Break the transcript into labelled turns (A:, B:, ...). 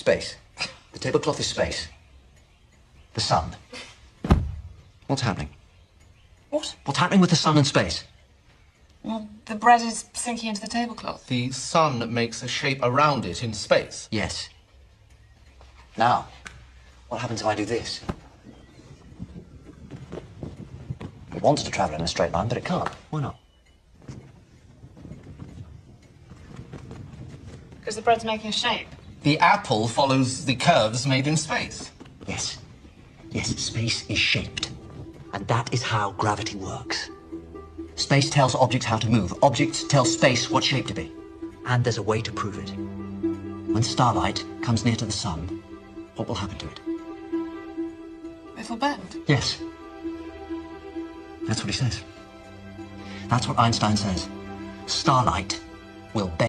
A: Space. The tablecloth is space. The sun. What's happening?
B: What?
A: What's happening with the sun and space?
B: Well, the bread is sinking into the tablecloth.
C: The sun makes a shape around it in space.
A: Yes. Now, what happens if I do this? It wants to travel in a straight line, but it can't. Why not?
B: Because the bread's making a shape.
C: The apple follows the curves made in space.
A: Yes. Yes, space is shaped. And that is how gravity works. Space tells objects how to move. Objects tell space what shape to be. And there's a way to prove it. When starlight comes near to the sun, what will happen to it?
B: It'll bend.
A: Yes. That's what he says. That's what Einstein says. Starlight will bend.